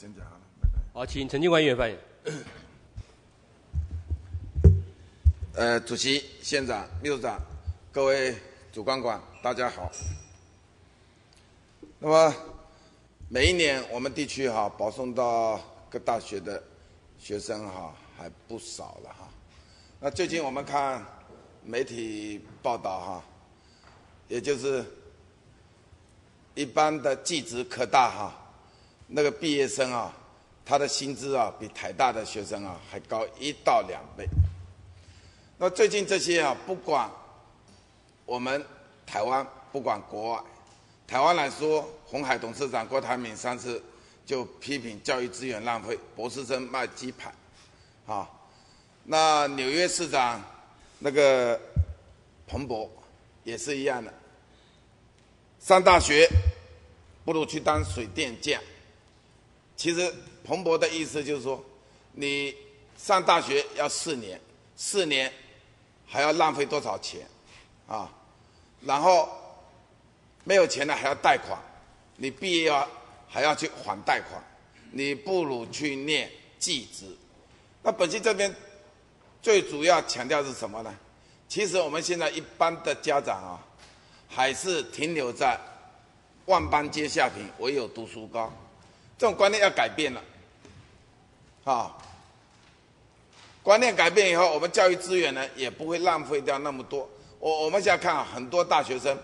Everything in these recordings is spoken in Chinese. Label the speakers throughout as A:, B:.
A: 先讲好了。
B: 好，请陈进官议员发言。
A: 呃，主席、县长、秘书长，各位主管官，大家好。那么每一年我们地区哈保送到各大学的学生哈还不少了哈。那最近我们看媒体报道哈，也就是一般的技职科大哈那个毕业生啊。他的薪资啊，比台大的学生啊还高一到两倍。那最近这些啊，不管我们台湾，不管国外，台湾来说，红海董事长郭台铭上次就批评教育资源浪费，博士生卖鸡排，啊，那纽约市长那个彭博也是一样的，上大学不如去当水电匠。其实。彭博的意思就是说，你上大学要四年，四年还要浪费多少钱啊？然后没有钱了还要贷款，你毕业要还要去还贷款，你不如去念技职。那本期这边最主要强调是什么呢？其实我们现在一般的家长啊，还是停留在万般皆下品，唯有读书高，这种观念要改变了。啊，观念改变以后，我们教育资源呢也不会浪费掉那么多。我我们现在看啊，很多大学生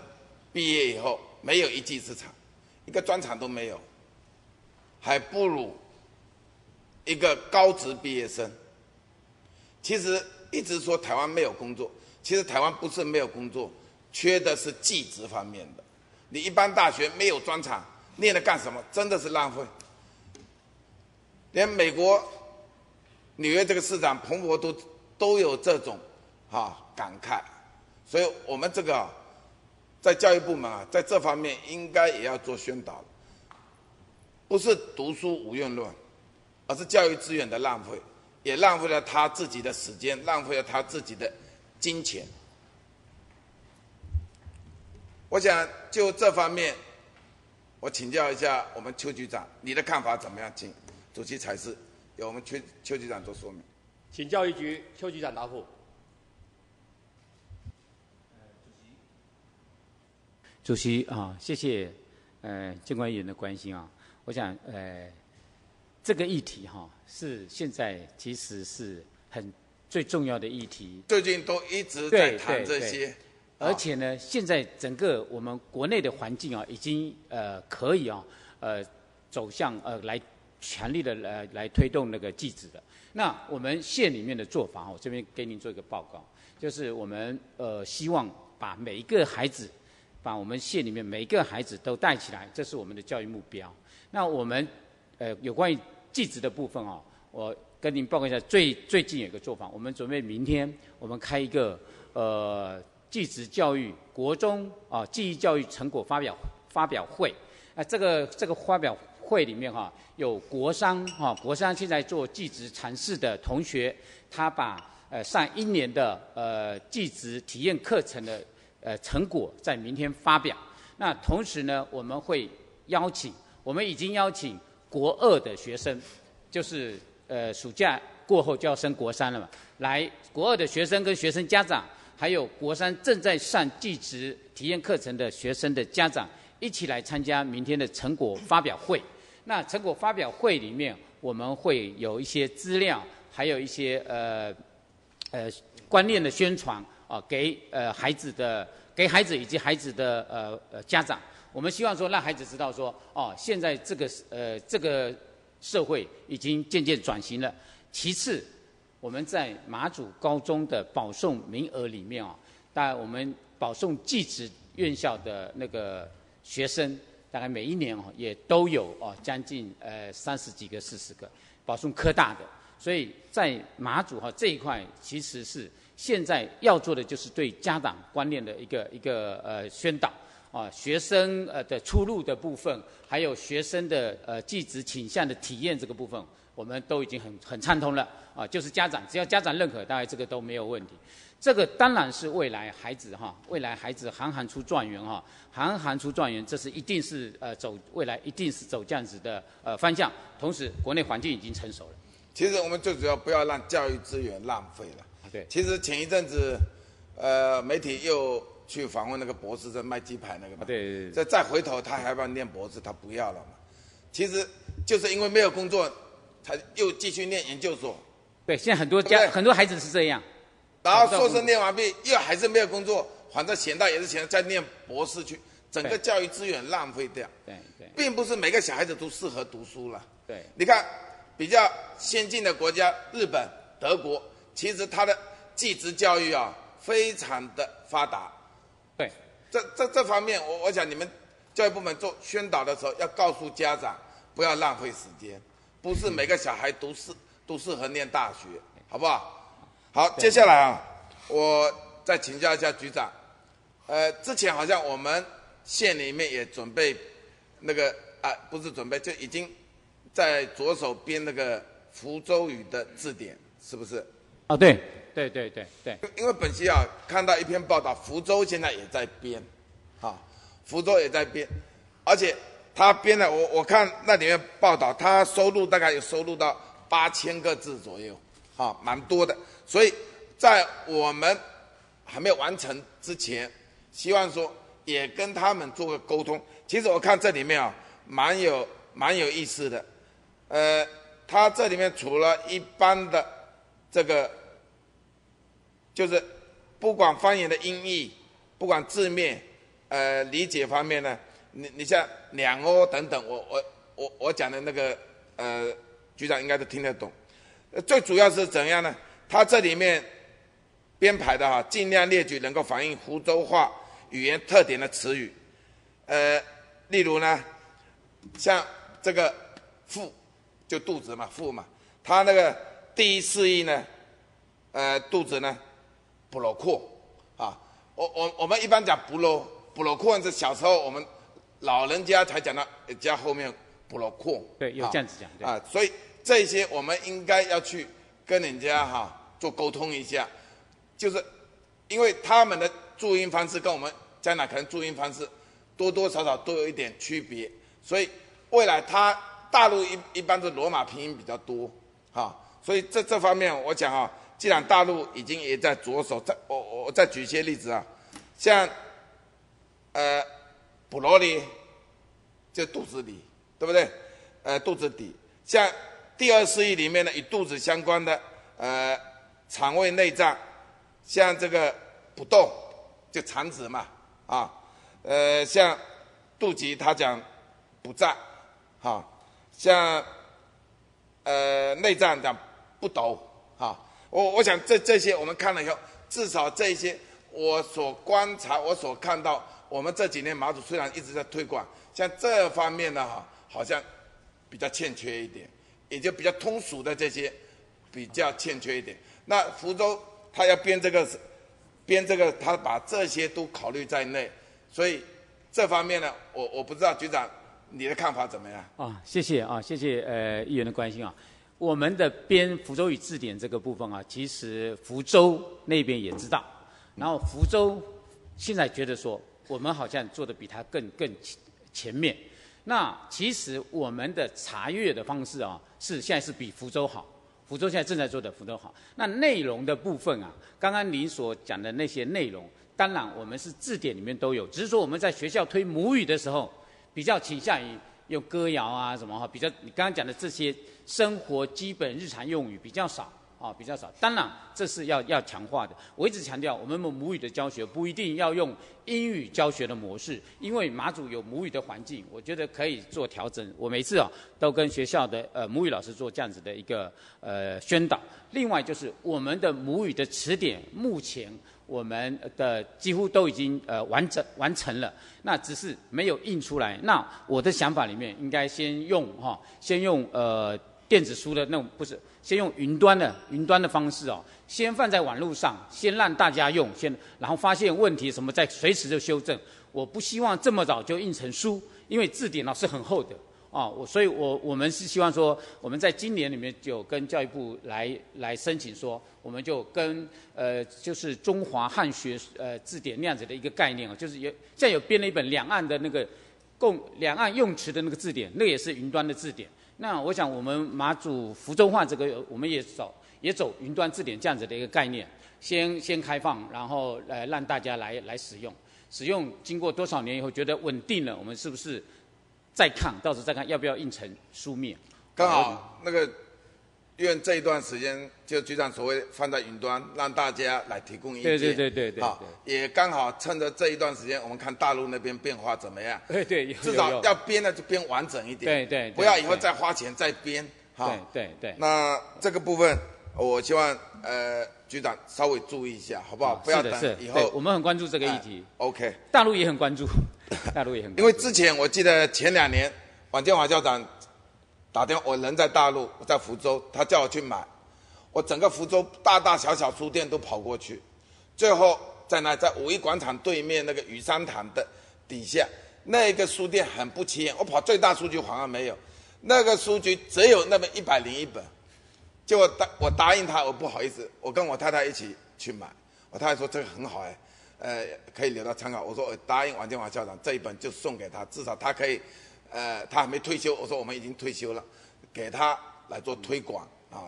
A: 毕业以后没有一技之长，一个专长都没有，还不如一个高职毕业生。其实一直说台湾没有工作，其实台湾不是没有工作，缺的是技职方面的。你一般大学没有专长，念了干什么？真的是浪费。连美国纽约这个市长彭博都都有这种啊感慨，所以我们这个在教育部门啊，在这方面应该也要做宣导，不是读书无用论，而是教育资源的浪费，也浪费了他自己的时间，浪费了他自己的金钱。我想就这方面，我请教一下我们邱局长，你的看法怎么样？请。主席才是由我们邱邱局长做说明，
B: 请教育局邱局长答复。
C: 主席啊，谢谢呃监管员的关心啊。我想呃这个议题哈是现在其实是很最重要的议题。
A: 最近都一直在谈这些，
C: 而且呢，现在整个我们国内的环境啊，已经呃可以啊呃走向呃来。全力的来来推动那个继子的。那我们县里面的做法，我这边给您做一个报告，就是我们呃希望把每一个孩子，把我们县里面每一个孩子都带起来，这是我们的教育目标。那我们呃有关于继子的部分哦，我跟您报告一下，最最近有一个做法，我们准备明天我们开一个呃继子教育国中啊记忆教育成果发表发表会，啊这个这个发表。会里面哈有国商哈国商现在做技职尝试的同学，他把呃上一年的呃技职体验课程的呃成果在明天发表。那同时呢，我们会邀请，我们已经邀请国二的学生，就是呃暑假过后就要升国三了嘛，来国二的学生跟学生家长，还有国三正在上技职体验课程的学生的家长，一起来参加明天的成果发表会。那成果发表会里面，我们会有一些资料，还有一些呃呃观念的宣传啊，给呃孩子的，给孩子以及孩子的呃呃家长。我们希望说，让孩子知道说，哦，现在这个呃这个社会已经渐渐转型了。其次，我们在马祖高中的保送名额里面啊，当然我们保送技职院校的那个学生。大概每一年哦，也都有哦，将近呃三十几个、四十个保送科大的，所以在马祖哈这一块，其实是现在要做的就是对家长观念的一个一个呃宣导。啊，学生呃的出路的部分，还有学生的呃继职倾向的体验这个部分，我们都已经很很畅通了。啊，就是家长只要家长认可，大概这个都没有问题。这个当然是未来孩子哈，未来孩子行行出状元哈，行行出状元，这是一定是呃走未来一定是走这样子的呃方向。同时，国内环境已经成熟了。
A: 其实我们最主要不要让教育资源浪费了。
C: 对。
A: 其实前一阵子，呃，媒体又去访问那个博士在卖鸡排那个嘛。
C: 对。
A: 再再回头，他还要念博士，他不要了嘛。其实就是因为没有工作，才又继续念研究所。
C: 对，现在很多家很多孩子是这样。
A: 然后硕士念完毕，又还是没有工作，反正闲到也是闲，再念博士去，整个教育资源浪费掉。
C: 对对，
A: 并不是每个小孩子都适合读书了。
C: 对，
A: 你看比较先进的国家，日本、德国，其实它的技职教育啊，非常的发达。
C: 对，
A: 这这这方面，我我想你们教育部门做宣导的时候，要告诉家长不要浪费时间，不是每个小孩都适都适合念大学，好不好？好，接下来啊，我再请教一下局长。呃，之前好像我们县里面也准备那个啊，不是准备，就已经在着手编那个福州语的字典，是不是？
C: 啊，对，对对对对。
A: 因为本期啊，看到一篇报道，福州现在也在编，啊，福州也在编，而且他编的，我我看那里面报道，他收录大概有收录到八千个字左右，啊，蛮多的。所以在我们还没有完成之前，希望说也跟他们做个沟通。其实我看这里面啊，蛮有蛮有意思的。呃，它这里面除了一般的这个，就是不管方言的音译，不管字面，呃，理解方面呢，你你像两欧等等，我我我我讲的那个呃，局长应该都听得懂。最主要是怎样呢？它这里面编排的哈，尽量列举能够反映福州话语言特点的词语，呃，例如呢，像这个“腹”就肚子嘛，“腹”嘛，它那个第一释义呢，呃，肚子呢，不罗阔啊，我我我们一般讲不罗不罗阔是小时候我们老人家才讲到加后面不罗阔，
C: 对，有这样子讲
A: 啊，所以这些我们应该要去。跟人家哈做沟通一下，就是因为他们的注音方式跟我们将来可能注音方式多多少少都有一点区别，所以未来他大陆一一般是罗马拼音比较多，哈，所以这这方面我讲啊，既然大陆已经也在着手，再我我再举一些例子啊，像呃布罗里就肚子里，对不对？呃肚子底，像。第二释义里面呢，与肚子相关的，呃，肠胃内脏，像这个不动，就肠子嘛，啊，呃，像肚脐，他讲不在，哈，像呃内脏讲不抖，哈，我我想这这些我们看了以后，至少这些我所观察，我所看到，我们这几年马祖虽然一直在推广，像这方面呢，哈，好像比较欠缺一点。也就比较通俗的这些，比较欠缺一点。那福州他要编这个，编这个，他把这些都考虑在内。所以这方面呢，我我不知道局长你的看法怎么样？
C: 啊，谢谢啊，谢谢呃议员的关心啊。我们的编福州语字典这个部分啊，其实福州那边也知道。然后福州现在觉得说，我们好像做的比他更更前面。那其实我们的查阅的方式啊，是现在是比福州好。福州现在正在做的福州好。那内容的部分啊，刚刚您所讲的那些内容，当然我们是字典里面都有，只是说我们在学校推母语的时候，比较倾向于用歌谣啊什么哈，比较你刚刚讲的这些生活基本日常用语比较少。啊，比较少。当然，这是要要强化的。我一直强调，我们母母语的教学不一定要用英语教学的模式，因为马祖有母语的环境，我觉得可以做调整。我每次啊，都跟学校的呃母语老师做这样子的一个呃宣导。另外就是我们的母语的词典，目前我们的几乎都已经呃完整完成了，那只是没有印出来。那我的想法里面，应该先用哈，先用呃。电子书的那种不是，先用云端的云端的方式哦，先放在网络上，先让大家用，先然后发现问题什么，再随时就修正。我不希望这么早就印成书，因为字典呢是很厚的，啊，我所以我我们是希望说，我们在今年里面就跟教育部来来申请说，我们就跟呃就是中华汉学呃字典那样子的一个概念啊，就是有现在有编了一本两岸的那个共两岸用词的那个字典，那也是云端的字典。那我想我们马祖福州话这个我们也走也走云端字典这样子的一个概念，先先开放，然后呃让大家来来使用。使用经过多少年以后觉得稳定了，我们是不是再看到时候再看要不要印成书面？
A: 刚好那个愿这一段时间就局长所谓放在云端，让大家来提供意见。
C: 对对对对对。
A: 好，也刚好趁着这一段时间，我们看大陆那边变化怎么样？
C: 对对，
A: 至少要编的就编完整一点。
C: 对对。
A: 不要以后再花钱再编。
C: 对对对。
A: 那这个部分，我希望呃。局长稍微注意一下，好不好？不要等以后。
C: 我们很关注这个议题。
A: OK。
C: 大陆也很关注，大陆也很。
A: 因为之前我记得前两年，王建华校长打电话，我人在大陆，我在福州，他叫我去买，我整个福州大大小小书店都跑过去，最后在那在五一广场对面那个雨山堂的底下，那个书店很不起眼，我跑最大书局好像没有，那个书局只有那么一百零一本。结果答我答应他，我不好意思，我跟我太太一起去买。我太太说这个很好哎，呃，可以留到参考。我说我答应王建华校长这一本就送给他，至少他可以，呃，他还没退休。我说我们已经退休了，给他来做推广啊，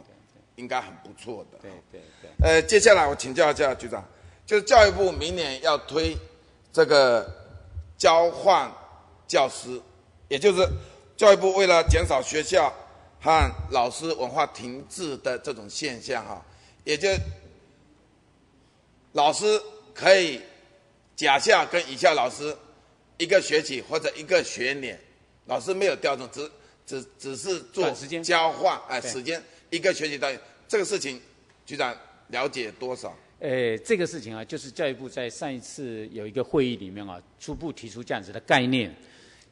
A: 应该很不错的。
C: 对对对。
A: 呃，接下来我请教一下局长，就是教育部明年要推这个交换教师，也就是教育部为了减少学校。和老师文化停滞的这种现象啊，也就老师可以甲校跟乙校老师一个学期或者一个学年，老师没有调动，只只只是做交换哎，时间一个学期到这个事情，局长了解多少？
C: 呃，这个事情啊，就是教育部在上一次有一个会议里面啊，初步提出这样子的概念。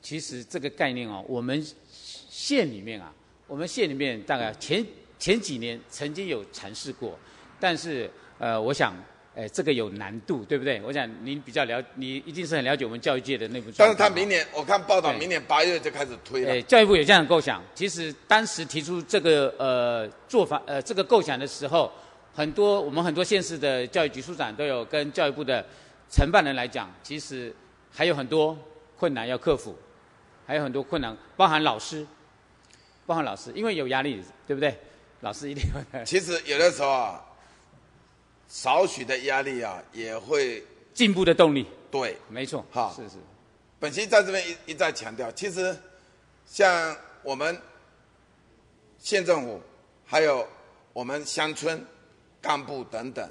C: 其实这个概念啊，我们县里面啊。我们县里面大概前前几年曾经有尝试过，但是呃，我想，呃，这个有难度，对不对？我想您比较了，你一定是很了解我们教育界的内部。
A: 但是他明年，我看报道，明年八月就开始推了。
C: 教育部有这样的构想。其实当时提出这个呃做法呃这个构想的时候，很多我们很多县市的教育局处长都有跟教育部的承办人来讲，其实还有很多困难要克服，还有很多困难，包含老师。包含老师，因为有压力，对不对？老师一定会。
A: 其实有的时候啊，少许的压力啊，也会
C: 进步的动力。
A: 对，
C: 没错。
A: 哈，
C: 是是。
A: 本席在这边一一再强调，其实像我们县政府，还有我们乡村干部等等，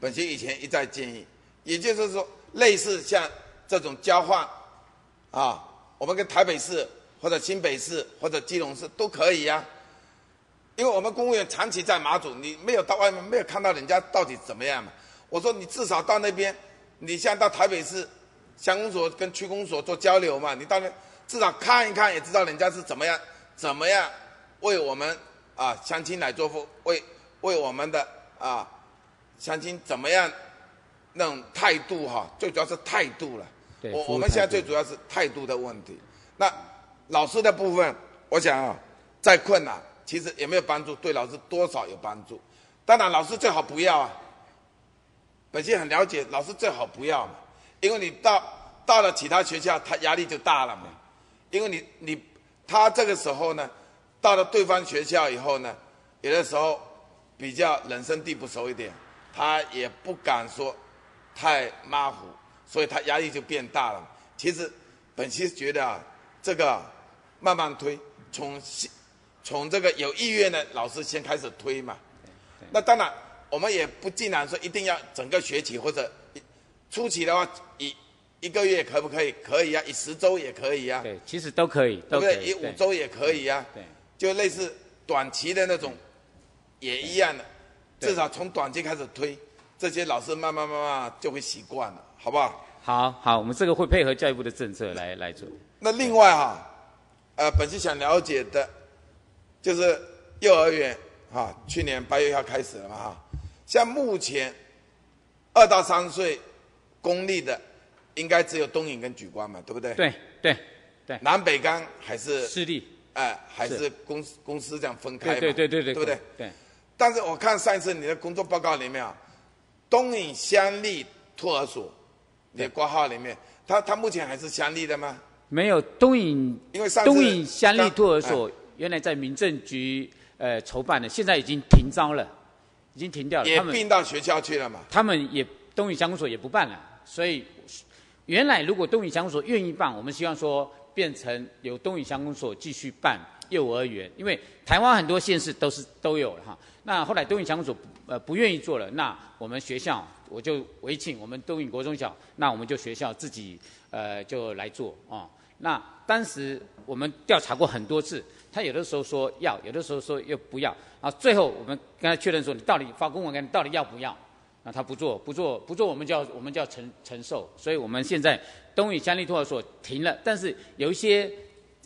A: 本席以前一再建议，也就是说，类似像这种交换啊，我们跟台北市。或者新北市或者基隆市都可以呀，因为我们公务员长期在马祖，你没有到外面，没有看到人家到底怎么样嘛。我说你至少到那边，你像到台北市乡公所跟区公所做交流嘛，你到那至少看一看，也知道人家是怎么样怎么样为我们啊乡亲来做服，为为我们的啊乡亲怎么样那种态度哈，最主要是态度了。我我们现在最主要是态度的问题，那。老师的部分，我想啊，再困难，其实也没有帮助，对老师多少有帮助。当然，老师最好不要啊。本溪很了解，老师最好不要嘛，因为你到到了其他学校，他压力就大了嘛。因为你你他这个时候呢，到了对方学校以后呢，有的时候比较人生地不熟一点，他也不敢说太马虎，所以他压力就变大了。其实本溪觉得啊，这个。慢慢推，从从这个有意愿的老师先开始推嘛。那当然，我们也不尽然说一定要整个学期或者初期的话，一一个月可不可以？可以啊，以十周也可以啊。
C: 对，其实都可以，
A: 对不对？以五周也可以啊。
C: 对，
A: 就类似短期的那种，也一样的。至少从短期开始推，这些老师慢慢慢慢就会习惯了，好不好？
C: 好好，我们这个会配合教育部的政策来来做。
A: 那另外哈。呃，本期想了解的，就是幼儿园啊，去年八月要开始了嘛哈。像目前二到三岁公立的，应该只有东影跟举光嘛，对不对？
C: 对对。对
A: 南北干还是
C: 私立，
A: 哎、还
C: 是
A: 是公司公司这样分开嘛？
C: 对对对对对，
A: 对不对？
C: 对，
A: 但是我看上一次你的工作报告里面啊，东引乡立托儿所，你的挂号里面，它它目前还是乡立的吗？
C: 没有东引
A: 因为上
C: 东引乡立托儿所原来在民政局呃筹办的，现在已经停招了，已经停掉了。
A: 也
C: 他们
A: 并到学校去了嘛？
C: 他们也东引乡公所也不办了，所以原来如果东引乡公所愿意办，我们希望说变成由东引乡公所继续办幼儿园，因为台湾很多县市都是都有了哈。那后来东引乡公所呃不愿意做了，那我们学校我就委请我们东引国中小，那我们就学校自己呃就来做啊、那当时我们调查过很多次，他有的时候说要，有的时候说又不要，啊，最后我们跟他确认说你到底发公文给你到底要不要？那他不做，不做，不做，我们就要我们就要承承受。所以我们现在东宇乡立托儿所停了，但是有一些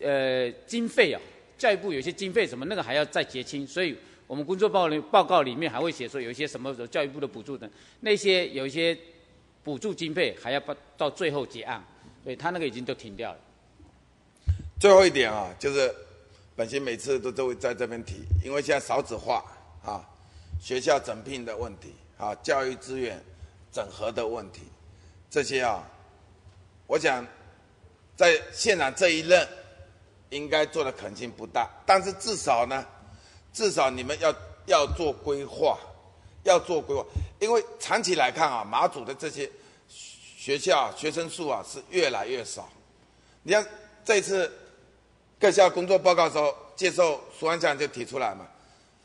C: 呃经费啊，教育部有些经费什么那个还要再结清，所以我们工作报里报告里面还会写说有一些什么教育部的补助的，那些有一些补助经费还要到到最后结案，所以他那个已经都停掉了。
A: 最后一点啊，就是本席每次都都会在这边提，因为现在少子化啊，学校整聘的问题啊，教育资源整合的问题，这些啊，我想在县长这一任应该做的可能性不大，但是至少呢，至少你们要要做规划，要做规划，因为长期来看啊，马祖的这些学校学生数啊是越来越少。你看这次各校工作报告的时候，接受苏安强就提出来嘛，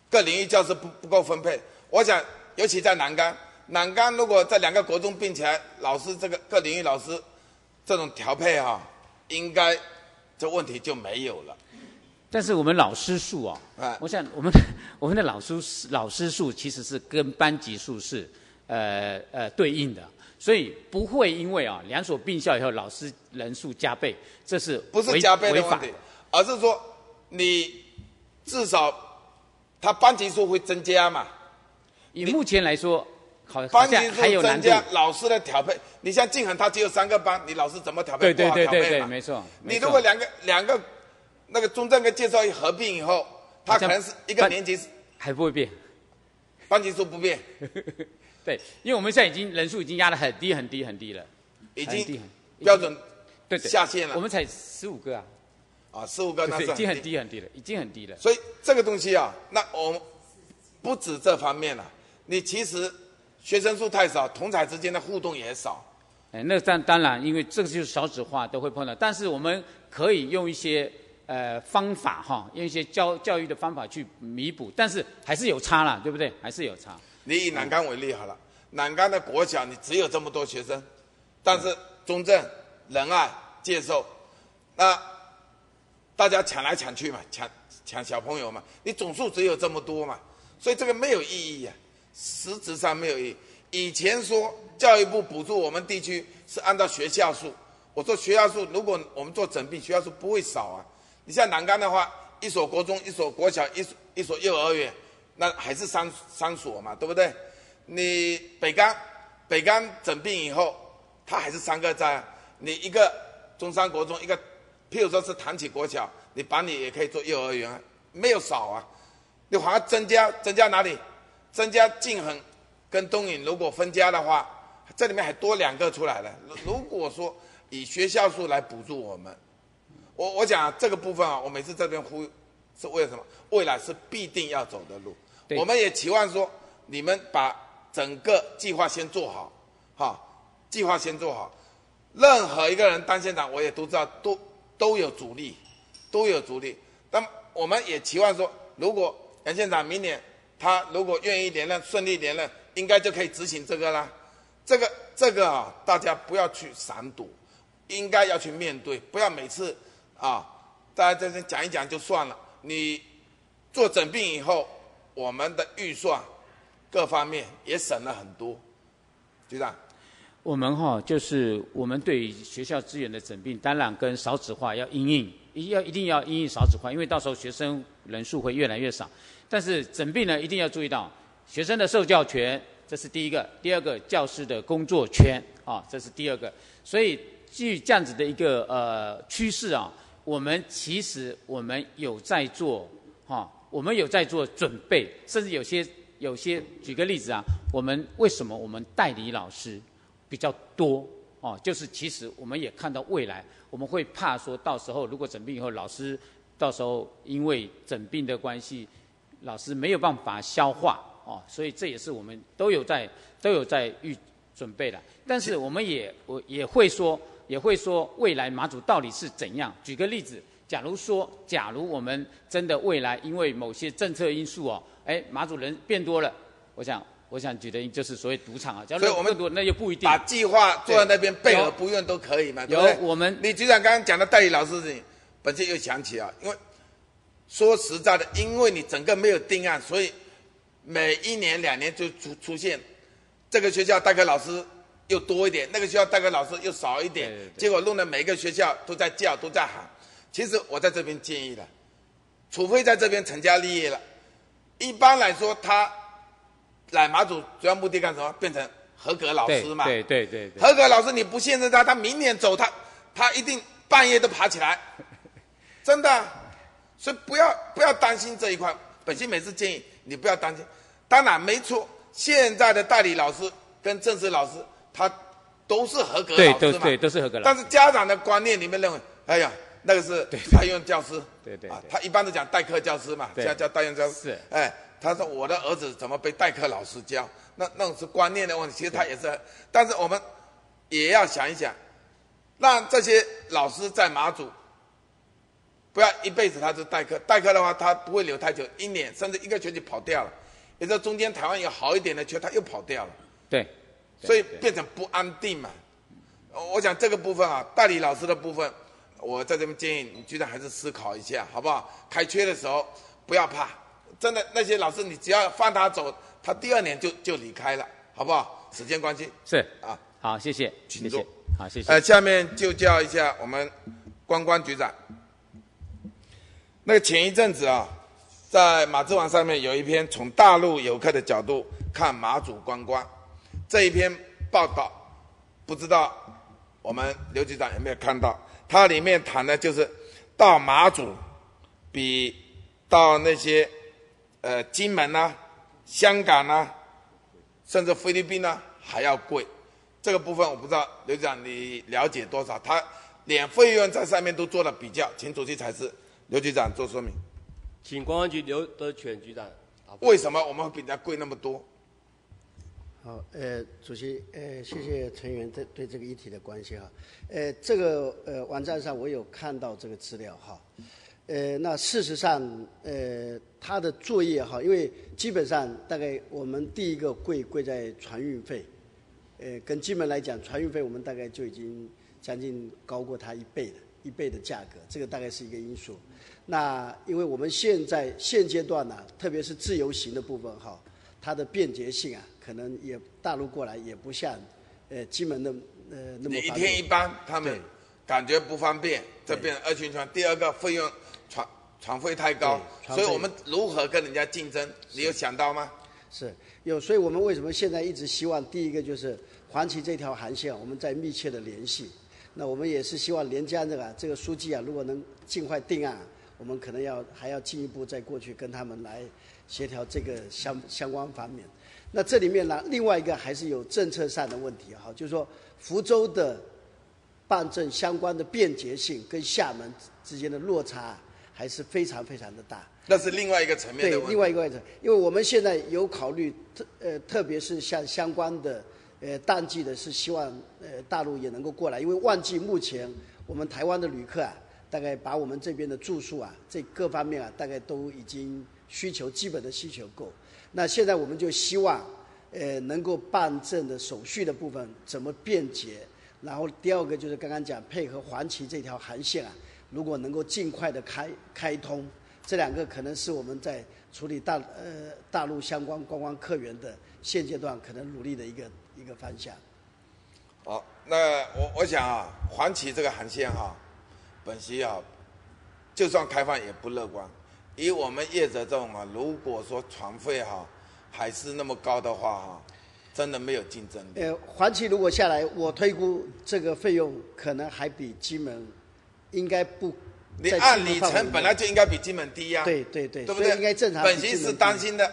A: 各领域教师不不够分配。我想，尤其在南岗，南岗如果在两个国中并起来，老师这个各领域老师这种调配哈、应该这问题就没有了。
C: 但是我们老师数啊，
A: 哎
C: 我想我们的 我们的老师老师数其实是跟班级数是呃呃对应的，所以不会因为啊两所并校以后老师人数加倍，这是
A: 不是加倍的
C: 违法
A: 问题，而是说你至少他班级数会增加嘛，
C: 以目前来说，
A: 班级
C: 像还有
A: 数。增加，老师的调配，你像静恒他只有三个班，你老师怎么调配？
C: 对对对没错。
A: 你如果两个两个那个中正跟介绍一合并以后，他可能是一个年级
C: 还不会变，
A: 班级数不变，
C: 对，因为我们现在已经人数已经压得很低很低很低了，
A: 已经标准
C: 对对，
A: 下线了。
C: 我们才十五个啊，
A: 啊，十五个那是
C: 已经很。低很低了，已经很低了。
A: 所以这个东西啊，那我们不止这方面了，你其实学生数太少，同才之间的互动也少。
C: 哎，那当当然，因为这个就是少子化都会碰到，但是我们可以用一些呃方法哈，用一些教教育的方法去弥补，但是还是有差啦，对不对？还是有差。
A: 你以南岗为例好了，南岗的国小你只有这么多学生，但是中正、仁爱、介寿，那大家抢来抢去嘛，抢抢小朋友嘛，你总数只有这么多嘛，所以这个没有意义啊，实质上没有意义。以前说教育部补助我们地区是按照学校数，我说学校数，如果我们做整并，学校数不会少啊。你像南钢的话，一所国中、一所国小、一所一所幼儿园，那还是三三所嘛，对不对？你北钢北钢整并以后，它还是三个站。你一个中山国中，一个譬如说是谈起国小，你把你也可以做幼儿园啊，没有少啊。你反而增加增加哪里？增加晋恒跟东影如果分家的话，这里面还多两个出来了。如如果说以学校数来补助我们，我我讲这个部分啊，我每次这边呼吁是为了什么？未来是必定要走的路。我们也期望说，你们把整个计划先做好，哈，计划先做好。任何一个人当县长，我也都知道，都都有阻力，都有阻力。但我们也期望说，如果杨县长明年他如果愿意连任，顺利连任，应该就可以执行这个啦。这个这个啊，大家不要去闪躲，应该要去面对，不要每次啊，大家在这讲一讲就算了。你做整并以后，我们的预算各方面也省了很多，局长。
C: 我们哈、就是我们对学校资源的整并，当然跟少子化要因应，一要一定要因应少子化，因为到时候学生人数会越来越少。但是整并呢，一定要注意到学生的受教权，这是第一个；第二个，教师的工作权啊，这是第二个。所以基于这样子的一个呃趋势啊，我们其实我们有在做哈、我们有在做准备，甚至有些有些，举个例子啊，我们为什么我们代理老师比较多哦？就是其实我们也看到未来，我们会怕说到时候如果诊病以后，老师到时候因为诊病的关系，老师没有办法消化哦，所以这也是我们都有在都有在预准备的。但是我们也我也会说，也会说未来马祖到底是怎样。举个例子，假如说，假如我们真的未来因为某些政策因素哦，哎，马祖人变多了，我想，我想举的就是所谓赌场啊。假如
A: 所以我们
C: 那就不一定
A: 把。计划坐在那边，备而不用都可以嘛，对
C: 有
A: 不对？
C: 我们
A: 李局长刚刚讲的代理老师的事情，本身又想起啊，因为说实在的，因为你整个没有定案，所以每一年两年就出出现这个学校代课老师又多一点，那个学校代课老师又少一点，
C: 对对对
A: 结果弄得每个学校都在叫都在喊。其实我在这边建议的，除非在这边成家立业了，一般来说他来马祖主要目的干什么？变成合格老师嘛。
C: 对对对对，
A: 合格老师你不信任他，他明年走他他一定半夜都爬起来，真的啊。所以不要不要担心这一块。本心每次建议你不要担心，当然没错，现在的代理老师跟正式老师他都是合格
C: 对
A: 老师嘛。
C: 都对都是合格老师。
A: 但是家长的观念里面认为，哎呀，那个是代用教师，啊，
C: 对对对
A: 他一般都讲代课教师嘛，
C: 对
A: 现在叫代用教师。
C: 是
A: 哎，他说我的儿子怎么被代课老师教？那那种是观念的问题，其实他也是，但是我们也要想一想，让这些老师在马祖。不要一辈子他是代课，代课的话他不会留太久，一年甚至一个学期跑掉了，也就是中间台湾有好一点的学，他又跑掉了。
C: 对，对
A: 所以变成不安定嘛。呃我想这个部分啊，代理老师的部分，我在这边建议你居然还是思考一下，好不好？开缺的时候不要怕，真的那些老师你只要放他走，他第二年就就离开了，好不好？时间关系
C: 是
A: 啊。
C: 好，谢谢，
A: 请坐，
C: 好，谢谢。
A: 呃，下面就叫一下我们关关局长。那个前一阵子啊，在马之网上面有一篇从大陆游客的角度看马祖观光这一篇报道，不知道我们刘局长有没有看到？它里面谈的就是到马祖比到那些呃金门啊、香港啊，甚至菲律宾呢还要贵。这个部分我不知道刘局长你了解多少？他连费用在上面都做了比较，请主席裁示刘局长做说明。
B: 请公安局刘德全局长答。
A: 为什么我们会比人家贵那么多？
D: 好，呃，主席，呃，谢谢成员对对这个议题的关心哈。呃，这个呃网站上我有看到这个资料哈。呃，那事实上，呃，他的作业哈，因为基本上大概我们第一个贵贵在船运费，呃，跟金门来讲，船运费我们大概就已经将近高过它一倍的一倍的价格，这个大概是一个因素。那因为我们现在现阶段呢、特别是自由行的部分哈，它的便捷性啊，可能也大陆过来也不像呃金门的呃那么
A: 你一。天一班，他们感觉不方便，这变成二群船。第二个费用船船费太高，所以我们如何跟人家竞争？你有想到吗？
D: 是有，所以我们为什么现在一直希望第一个就是黄旗这条航线，我们在密切的联系。那我们也是希望连江这个这个书记啊，如果能尽快定案，我们可能要还要进一步再过去跟他们来协调这个相相关方面。那这里面呢，另外一个还是有政策上的问题哈，就是说福州的办证相关的便捷性跟厦门之间的落差还是非常非常的大。
A: 那是另外一个层面的问，题。
D: 另外一个位置，因为我们现在有考虑特呃，特别是像相关的呃淡季的，是希望呃大陆也能够过来，因为旺季目前我们台湾的旅客啊，大概把我们这边的住宿啊，这各方面啊，大概都已经需求基本的需求够。那现在我们就希望呃能够办证的手续的部分怎么便捷，然后第二个就是刚刚讲配合黄旗这条航线啊，如果能够尽快的开开通。这两个可能是我们在处理大呃大陆相关观光客源的现阶段可能努力的一个一个方向。
A: 好，那我我想啊，黄旗这个航线哈、本席啊，就算开放也不乐观。以我们业者这种啊，如果说船费哈、还是那么高的话哈、真的没有竞争力。
D: 呃，黄旗如果下来，我推估这个费用可能还比金门应该不
A: 你按里程本来就应该比金门低呀、
D: 对对对，
A: 对不对？
D: 应该正常。
A: 本心是担，心的，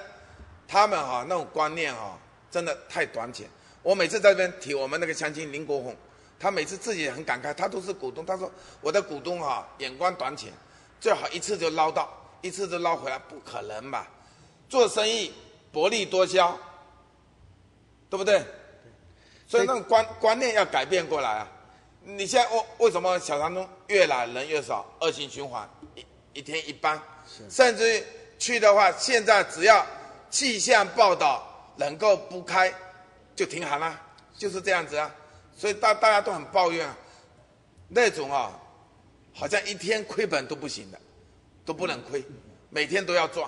A: 他们哈、那种观念哈、真的太短浅。我每次在这边提我们那个乡亲林国宏，他每次自己也很感慨，他都是股东，他说我的股东哈、眼光短浅，最好一次就捞到，一次就捞回来，不可能吧？做生意薄利多销，对不对？所以那种观观念要改变过来啊！你现在为为什么小长中越来人越少，恶性循环，一一天一班，甚至去的话，现在只要气象报道能够不开，就停航了，就是这样子啊。所以大大家都很抱怨啊，那种啊，好像一天亏本都不行的，都不能亏，每天都要赚，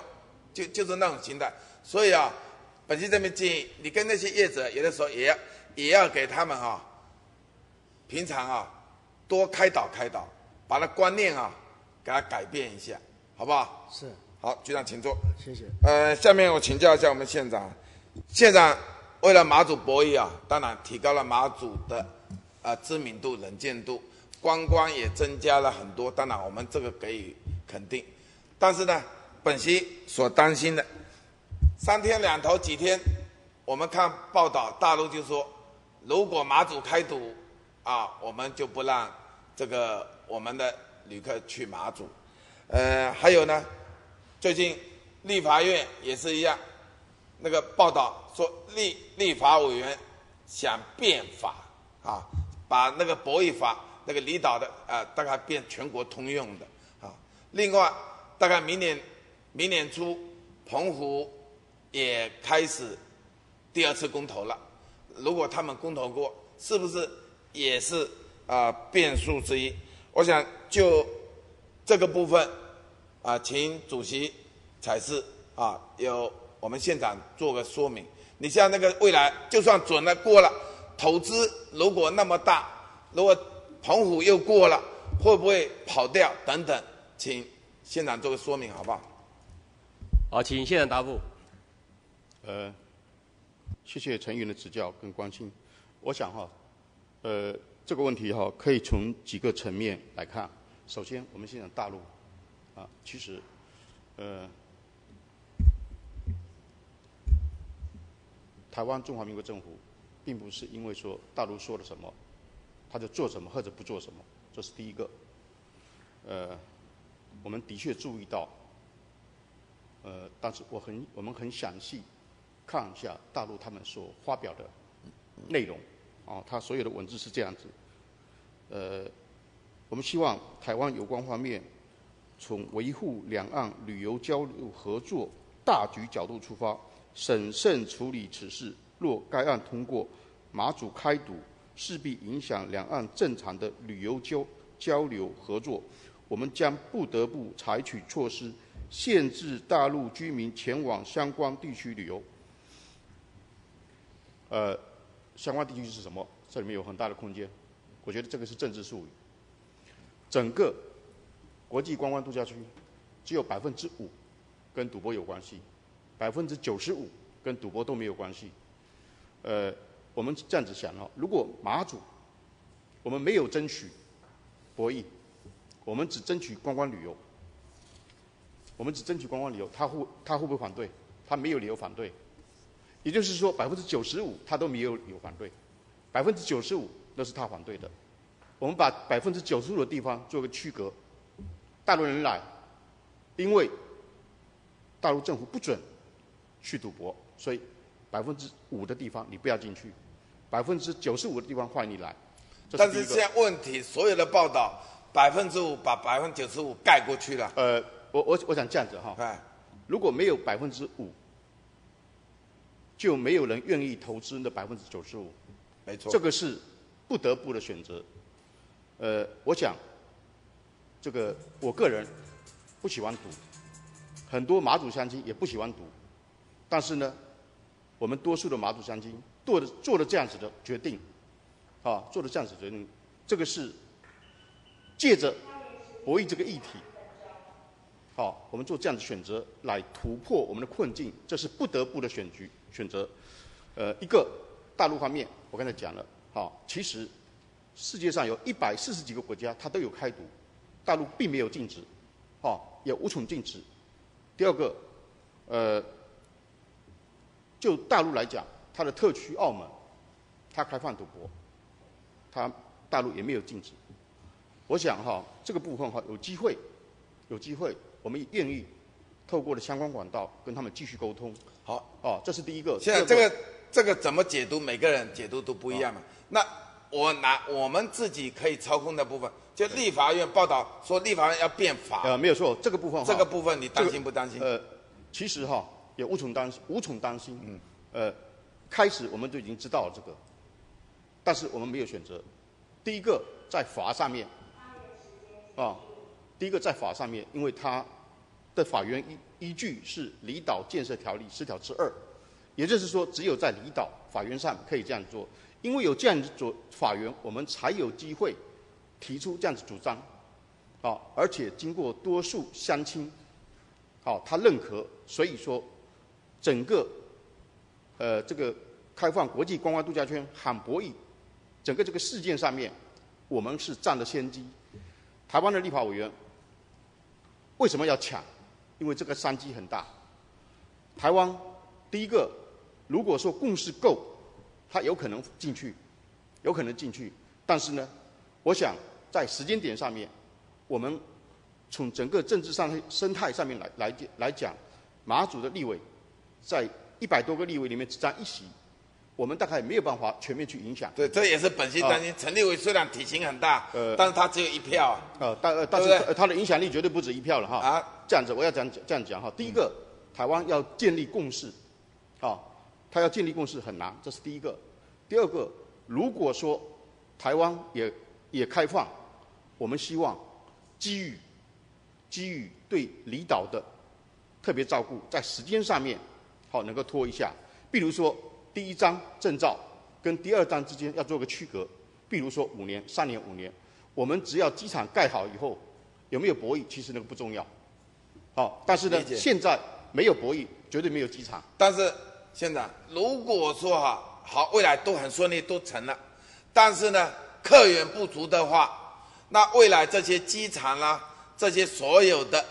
A: 就就是那种心态。所以啊，本期这边建议你跟那些业者，有的时候也要也要给他们啊，平常啊多开导开导，把他观念啊给他改变一下，好不好？
D: 是，
A: 好，局长请坐。
D: 谢谢。
A: 呃，下面我请教一下我们县长，县长为了马祖博弈啊，当然提高了马祖的呃知名度、能见度，观光也增加了很多，当然我们这个给予肯定。但是呢，本席所担心的，三天两头几天，我们看报道，大陆就说，如果马祖开赌啊，我们就不让这个我们的旅客去马祖。呃，还有呢，最近立法院也是一样，那个报道说立立法委员想变法啊，把那个博弈法那个离岛的啊、大概变全国通用的啊。另外，大概明年明年初，澎湖也开始第二次公投了。如果他们公投过，是不是也是啊、变数之一？我想就这个部分啊、请主席采示啊，有我们现场做个说明。你像那个未来，就算准了过了，投资如果那么大，如果澎湖又过了，会不会跑掉等等？请现场做个说明，好不好？
B: 好，请现场答复。
E: 呃，谢谢陈云的指教跟关心。我想哈，呃，这个问题哈，可以从几个层面来看。首先，我们现在大陆啊，其实呃，台湾中华民国政府并不是因为说大陆说了什么，他就做什么或者不做什么，这是第一个。呃，我们的确注意到，呃，但是我很我们很详细看一下大陆他们所发表的内容，哦，他所有的文字是这样子。呃，我们希望台湾有关方面从维护两岸旅游交流合作大局角度出发，审慎处理此事。若该案通过，马祖开赌势必影响两岸正常的旅游交交流合作，我们将不得不采取措施，限制大陆居民前往相关地区旅游。呃，相关地区是什么？这里面有很大的空间，我觉得这个是政治术语。整个国际观光度假区只有百分之五跟赌博有关系，百分之九十五跟赌博都没有关系。呃，我们这样子想哦，如果马祖我们没有争取博弈，我们只争取观光旅游，我们只争取观光旅游，他会他会不会反对？他没有理由反对。也就是说，百分之九十五他都没有有反对，百分之九十五都是他反对的。我们把百分之九十五的地方做个区隔，大陆人来，因为大陆政府不准去赌博，所以百分之五的地方你不要进去，百分之九十五的地方欢迎你来。这
A: 但是现在问题，所有的报道百分之五把百分之九十五盖过去了，
E: 呃，我我我想这样子哈，
A: 哎，
E: 如果没有百分之五，就没有人愿意投资那百分之九十五。
A: 没错，
E: 这个是不得不的选择。呃，我想，这个我个人不喜欢赌，很多马祖乡亲也不喜欢赌，但是呢，我们多数的马祖乡亲做的做了这样子的决定，啊，做了这样子的决定，这个是借着博弈这个议题，好、我们做这样的选择来突破我们的困境，这是不得不的选举选择。呃，一个大陆方面，我刚才讲了，好、其实世界上有一百四十几个国家，它都有开赌，大陆并没有禁止，哦，也无从禁止。第二个，呃，就大陆来讲，它的特区澳门，它开放赌博，它大陆也没有禁止。我想哈，这个部分哈，有机会，有机会，我们也愿意透过的相关管道跟他们继续沟通。
A: 好，
E: 哦，这是第一个。
A: 现在这个这个怎么解读？每个人解读都不一样嘛。那我拿我们自己可以操控的部分，就立法院报道说立法院要变法。
E: 呃，没有错，这个部分。
A: 这个部分你担心不担心？
E: 呃，其实哈也无从担心，无从担心。嗯。呃，开始我们就已经知道了这个，但是我们没有选择。第一个在法上面。啊，第一个在法上面，因为它的法源依依据是《离岛建设条例》十条之二，也就是说，只有在离岛法源上可以这样做，因为有这样子做法源，我们才有机会提出这样子主张，啊，而且经过多数乡亲，好，他认可，所以说整个呃这个开放国际观光度假圈喊博弈，整个这个事件上面，我们是占了先机。台湾的立法委员为什么要抢？因为这个商机很大。台湾第一个，如果说共识够，它有可能进去，有可能进去。但是呢，我想在时间点上面，我们从整个政治上生态上面来来来讲，马祖的立委在一百多个立委里面只占一席。我们大概没有办法全面去影响。
A: 对，这也是本心担心。陈立伟虽然体型很大，呃，但是他只有一票。
E: 呃，但呃但是他的影响力绝对不止一票了哈。啊，这样子我要讲这样讲哈。第一个，台湾要建立共识，啊，他要建立共识很难，这是第一个。第二个，如果说台湾也也开放，我们希望基于基于对离岛的特别照顾，在时间上面好能够拖一下，比如说。第一张证照跟第二张之间要做个区隔，比如说五年、三年、五年，我们只要机场盖好以后有没有博弈，其实那个不重要。好，但是呢，现在没有博弈，绝对没有机场。
A: 但是现在如果说哈好，未来都很顺利都成了，但是呢客源不足的话，那未来这些机场啦，这些所有的，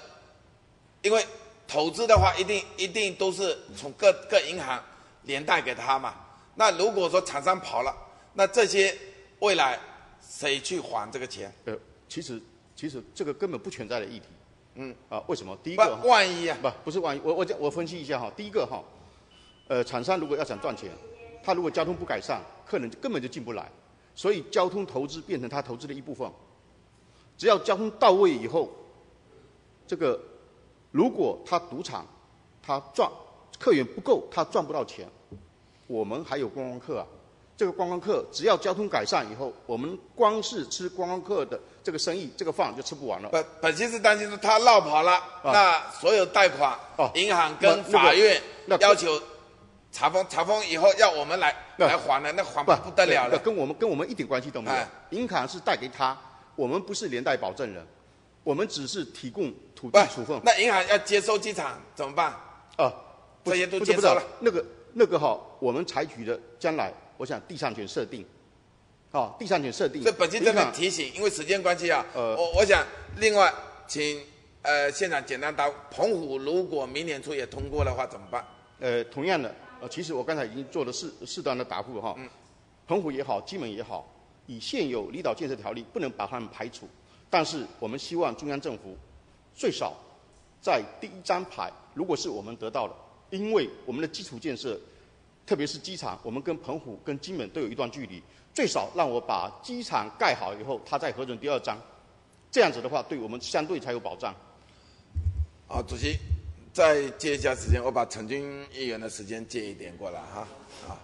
A: 因为投资的话一定一定都是从各各银行。连带给他嘛？那如果说厂商跑了，那这些未来谁去还这个钱？
E: 呃，其实其实这个根本不存在的议题。嗯啊，为什么？第一个，
A: 万一啊，
E: 不不是万一。我我讲我分析一下哈。第一个哈，呃，厂商如果要想赚钱，他如果交通不改善，客人根本就进不来。所以交通投资变成他投资的一部分。只要交通到位以后，这个如果他赌场他赚。客源不够，他赚不到钱。我们还有观光客啊，这个观光客只要交通改善以后，我们光是吃观光客的这个生意，这个饭就吃不完了。
A: 本本期是担心说他绕跑了，那所有贷款，银行跟法院要求查封，查封以后要我们来来还的，那还不不得了了。
E: 跟我们跟我们一点关系都没有。银行是贷给他，我们不是连带保证人，我们只是提供土地处分。
A: 那银行要接收机场怎么办？啊。这些都接受了。
E: 那个那个哈，我们采取的将来，我想地上权设定，啊，地上权设定。
A: 这本期这边提醒，因为时间关系啊，呃，我我想另外请呃现场简单答：澎湖如果明年初也通过的话怎么办？
E: 呃，同样的，呃，其实我刚才已经做了适适当的答复哈。嗯。澎湖也好，基门也好，以现有离岛建设条例不能把他们排除，但是我们希望中央政府最少在第一张牌，如果是我们得到的。因为我们的基础建设，特别是机场，我们跟澎湖、跟金门都有一段距离，最少让我把机场盖好以后，它再核准第二章，这样子的话，对我们相对才有保障。
A: 好，主席，再借一下时间，我把陈军议员的时间借一点过来哈。啊，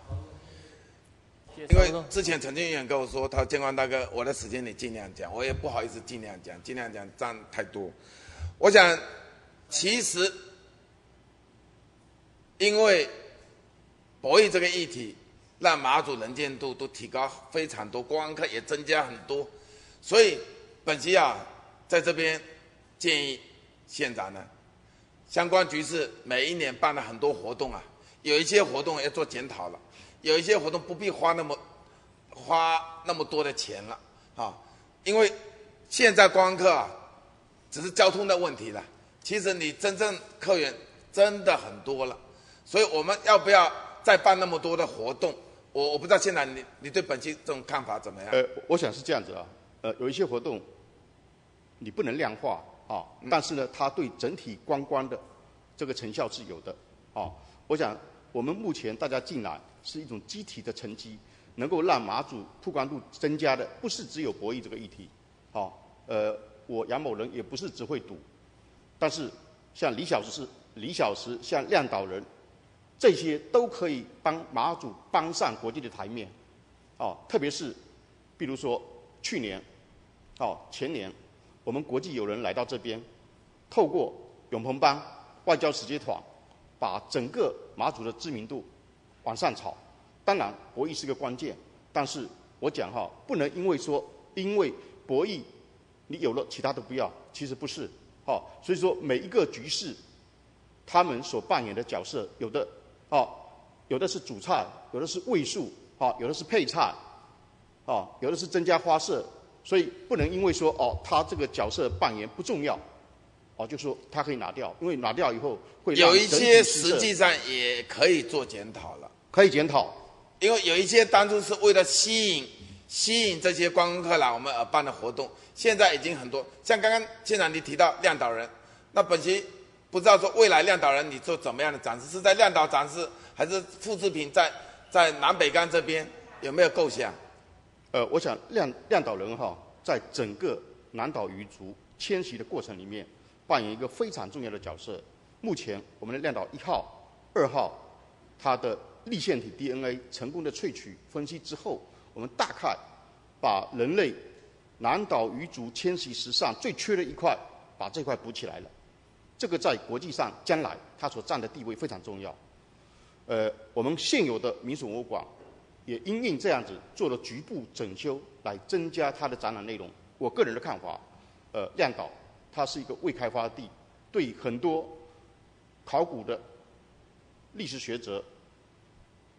A: 因为之前陈军议员跟我说，他说：“建光大哥，我的时间你尽量讲，我也不好意思尽量讲，尽量讲占太多。”我想，其实。因为博弈这个议题，让马祖能见度都提高非常多，观光客也增加很多，所以本期啊，在这边建议县长呢，相关局势每一年办了很多活动啊，有一些活动要做检讨了，有一些活动不必花那么花那么多的钱了啊，因为现在观光客啊，只是交通的问题了。其实你真正客源真的很多了，所以我们要不要再办那么多的活动？我我不知道现在你你对本期这种看法怎么样？
E: 呃，我想是这样子啊，呃，有一些活动你不能量化啊，但是呢，它对整体观光的这个成效是有的啊。我想我们目前大家进来是一种集体的成绩，能够让马祖曝光度增加的，不是只有博弈这个议题。好，呃，我杨某人也不是只会赌，但是像李小石、李小石、像亮导人，这些都可以帮马祖搬上国际的台面。哦，特别是，比如说去年，哦前年，我们国际友人来到这边，透过永鹏帮外交使节团，把整个马祖的知名度往上炒。当然，博弈是个关键，但是我讲哈，不能因为说因为博弈，你有了其他的不要，其实不是，好，所以说每一个局势，他们所扮演的角色，有的，哦，有的是主菜，有的是味素，哦，有的是配菜，哦，有的是增加花色，所以不能因为说哦，他这个角色扮演不重要，哦，就说他可以拿掉，因为拿掉以后会
A: 有一些实际上也可以做检讨了，
E: 可以检讨，
A: 因为有一些当初是为了吸引。吸引这些观光客来我们而办的活动，现在已经很多。像刚刚现场你提到亮导人，那本期不知道说未来亮岛人你做怎么样的展示？是在亮岛展示，还是复制品在在南北干这边有没有构想？
E: 呃，我想亮亮岛人哈，在整个南岛语族迁徙的过程里面，扮演一个非常重要的角色。目前我们的亮岛一号、二号，它的立腺体 DNA 成功的萃取分析之后。我们大概把人类南岛语族迁徙史上最缺的一块，把这块补起来了。这个在国际上将来它所占的地位非常重要。呃，我们现有的民俗文物馆也因应这样子做了局部整修，来增加它的展览内容。我个人的看法，呃，亮岛它是一个未开发地，对很多考古的历史学者、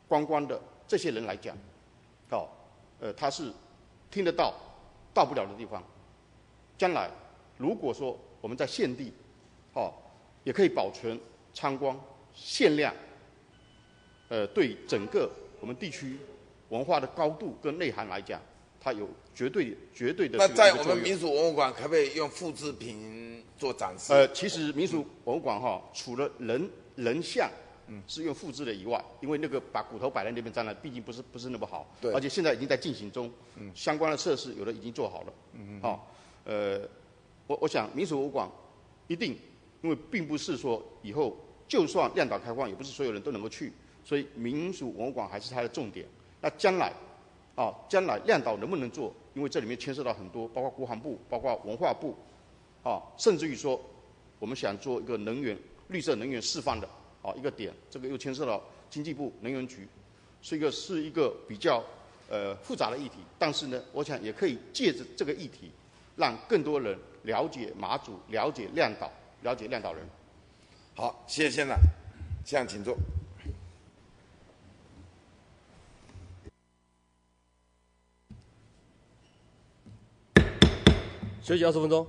E: 观光的这些人来讲，好。呃，它是听得到、到不了的地方。将来如果说我们在现地，哦，也可以保存参观、限量，呃，对整个我们地区文化的高度跟内涵来讲，它有绝对、绝对的。
A: 那在我们民俗文物馆，可不可以用复制品做展示？
E: 呃，其实民俗文物馆哈，除了人人像。嗯，是用复制的以外，因为那个把骨头摆在那边展览，毕竟不是不是那么好。
A: 对。
E: 而且现在已经在进行中，嗯，相关的设施有的已经做好了。嗯嗯。好，呃，我我想民俗博物馆一定，因为并不是说以后就算亮岛开放，也不是所有人都能够去，所以民俗文物馆还是它的重点。那将来，啊，将来亮岛能不能做？因为这里面牵涉到很多，包括国防部，包括文化部，啊，甚至于说，我们想做一个能源绿色能源示范的。啊一个点，这个又牵涉到经济部能源局，是一个是一个比较呃复杂的议题。但是呢，我想也可以借着这个议题，让更多人了解马祖，了解亮岛，了解亮导人。
A: 好，谢谢先生，先生请坐。
B: 休息二十分钟。